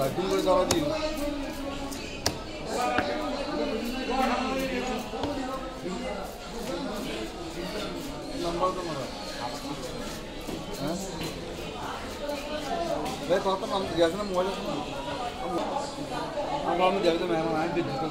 পুরো মশলা একদম করে দাওয়া দিন নম্বর তো মনে হ্যাঁ ভাই কত নাম গেছে না মোবাইল আছে না আমরা আমি যাবে তো মেহমান আমি ডিজিটাল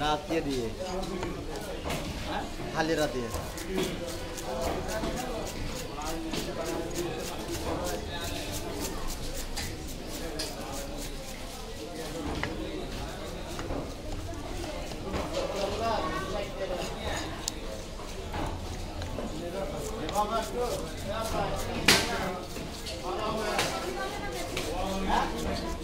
রাত দিয়ে দিয়ে খালি রাত দিয়ে এবার কটা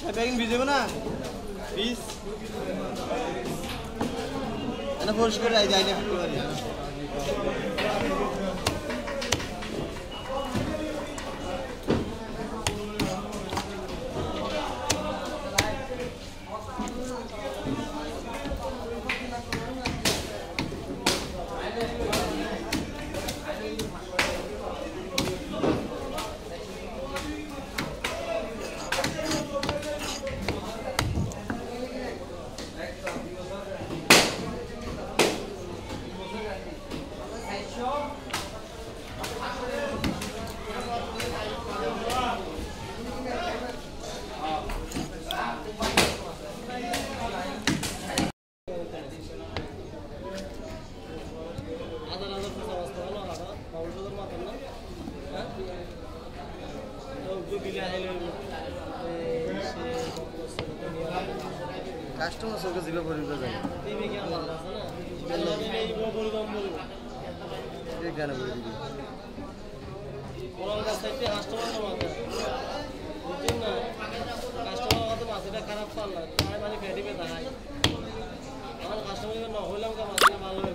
Şepekin bizim ne? Biz. Ana hoş gördü, acayip hoş gördü. Customer চোখে জিভে পরিবে যায় কেন বলে দিবি। খারাপ পারলাম মানে ফেটিবে দাঁড়ায় আমার কাস্টমার না হইলাম ভালো হবে